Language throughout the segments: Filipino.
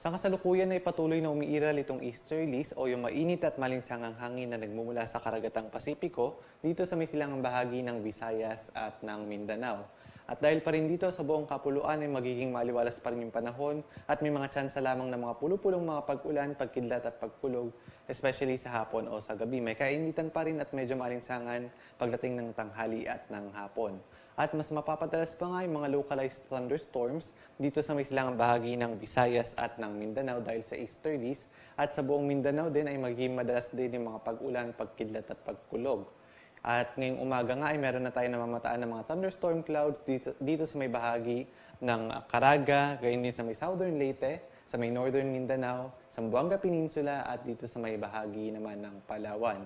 Sa kasalukuyan ay patuloy na umiiral itong easterlies o yung mainit at malinsangang hangin na nagmumula sa karagatang Pasipiko dito sa may silangang bahagi ng Visayas at ng Mindanao. At dahil pa rin dito sa buong kapuluan ay magiging maliwalas pa rin yung panahon at may mga tsansa lamang ng mga pulupulong mga pag-ulan, pagkidlat at pagkulog, especially sa hapon o sa gabi. May kainitan pa rin at medyo malinsangan pagdating ng tanghali at ng hapon. At mas mapapadalas pa nga yung mga localized thunderstorms dito sa may silangang bahagi ng Visayas at ng Mindanao dahil sa easterlies. At sa buong Mindanao din ay magiging madalas din yung mga pag-ulan, pagkidlat at pagkulog. At ngayong umaga nga ay meron na tayo namamataan ng mga thunderstorm clouds dito, dito sa may bahagi ng Caraga, gayon din sa may southern Leyte, sa may northern Mindanao, sa Buanga Peninsula at dito sa may bahagi naman ng Palawan.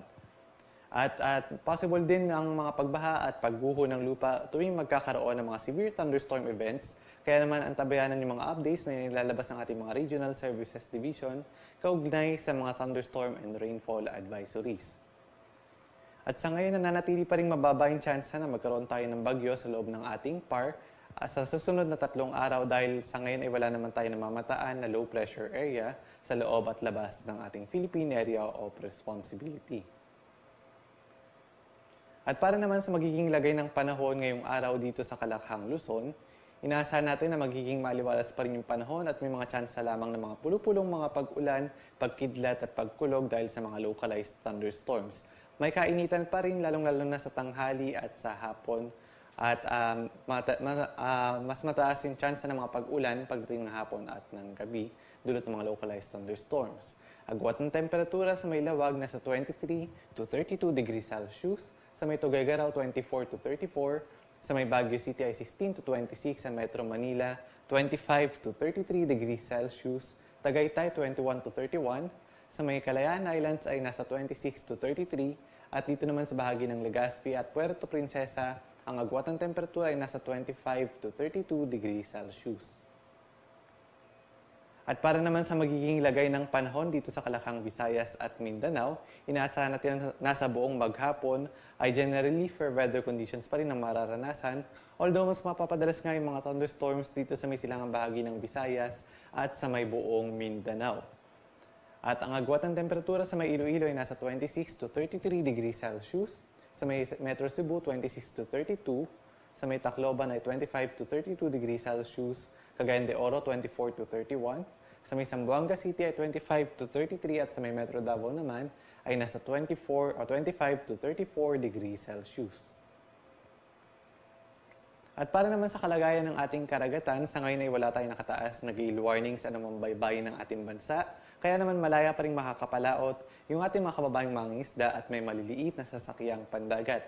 At, at possible din ang mga pagbaha at pagguho ng lupa tuwing magkakaroon ng mga severe thunderstorm events. Kaya naman antabayanan yung mga updates na nilalabas ng ating mga Regional Services Division kaugnay sa mga thunderstorm and rainfall advisories. At sa ngayon, nananatili pa rin mababa yung chance na magkaroon tayo ng bagyo sa loob ng ating PAR uh, sa susunod na tatlong araw dahil sa ngayon ay wala naman tayo namamataan na low pressure area sa loob at labas ng ating Philippine Area of Responsibility. At para naman sa magiging lagay ng panahon ngayong araw dito sa Kalakhang, Luzon, inaasahan natin na magiging maliwalas pa rin yung panahon at may mga tsansa lamang ng mga pulupulong mga pag-ulan, pagkidlat at pagkulog dahil sa mga localized thunderstorms. May kainitan pa rin lalong-lalo na sa tanghali at sa hapon at um, mata, ma, uh, mas mataas yung tsansa ng mga pag-ulan pagdating ng hapon at ng gabi dulot ng mga localized thunderstorms. Agwat ng temperatura sa may lawag na sa 23 to 32 degrees Celsius, sa may Tuguegarao 24 to 34, sa may Baguio City ay 16 to 26, sa Metro Manila 25 to 33 degrees Celsius, Tagaytay 21 to 31, sa may Kalayaan Islands ay nasa 26 to 33, at dito naman sa bahagi ng Legazpi at Puerto Princesa, ang agwat temperatura ay nasa 25 to 32 degrees Celsius. At para naman sa magiging lagay ng panahon dito sa Kalakang Visayas at Mindanao, inaasahan natin na nasa buong maghapon ay generally fair weather conditions pa rin ang mararanasan. Although mas mapapadalas nga yung mga thunderstorms dito sa may silangang bahagi ng Visayas at sa may buong Mindanao. At ang agwat ng temperatura sa may Iloilo ay nasa 26 to 33 degrees Celsius, sa may Metro Cebu 26 to 32, sa may Tacloban ay 25 to 32 degrees Celsius, Cagayan de Oro 24 to 31, sa may Zamboanga City ay 25 to 33 at sa may Metro Davao naman ay nasa 24 o 25 to 34 degrees Celsius. At para naman sa kalagayan ng ating karagatan, sa ngayon ay wala tayong nakataas na gale warning sa anumang baybayin ng ating bansa. Kaya naman malaya pa rin makakapalaot yung ating mga kababayang mga isda at may maliliit na sasakyang pandagat.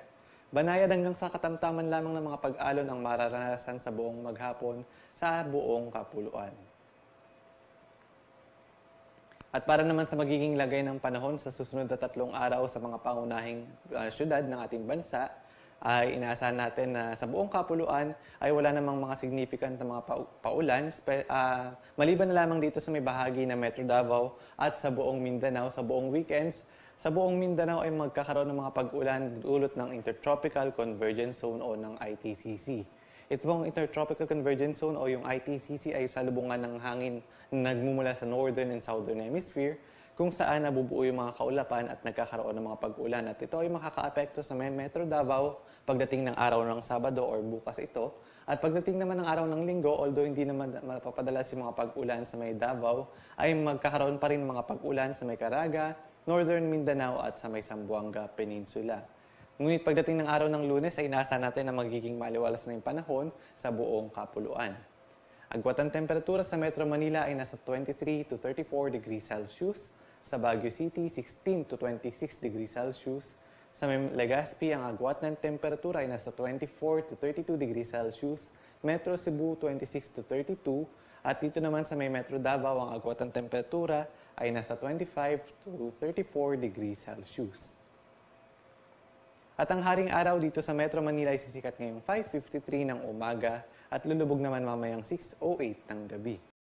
Banayad hanggang sa katamtaman lamang ng mga pag-alon ang mararanasan sa buong maghapon sa buong kapuluan. At para naman sa magiging lagay ng panahon sa susunod na tatlong araw sa mga pangunahing uh, syudad ng ating bansa, ay inaasahan natin na sa buong kapuluan ay wala namang mga significant na mga paulan, uh, maliban na lamang dito sa may bahagi na Metro Davao at sa buong Mindanao sa buong weekends sa buong Mindanao ay magkakaroon ng mga pag-ulan dulot ng Intertropical Convergence Zone o ng ITCC. Ito pong Intertropical Convergence Zone o yung ITCC ay salubungan ng hangin na nagmumula sa Northern and Southern Hemisphere kung saan nabubuo yung mga kaulapan at nagkakaroon ng mga pag-ulan. At ito ay makaka-apekto sa Metro Davao pagdating ng araw ng Sabado or bukas ito. At pagdating naman ng araw ng Linggo, although hindi naman mapapadalas yung mga pag-ulan sa may Davao, ay magkakaroon pa rin mga pag-ulan sa may Caraga, Northern Mindanao at sa may Sambuanga Peninsula. Ngunit pagdating ng araw ng lunes ay nasa natin na magiging maliwalas na yung panahon sa buong kapuluan. Agwat ang temperatura sa Metro Manila ay nasa 23 to 34 degrees Celsius, sa Baguio City 16 to 26 degrees Celsius, sa Legazpi ang agwat ng temperatura ay nasa 24 to 32 degrees Celsius, Metro Cebu 26 to 32, at dito naman sa may Metro Davao ang agwat ng temperatura ay nasa 25 to 34 degrees Celsius. At ang haring araw dito sa Metro Manila ay sisikat ngayong 5.53 ng umaga at lulubog naman mamayang 6.08 ng gabi.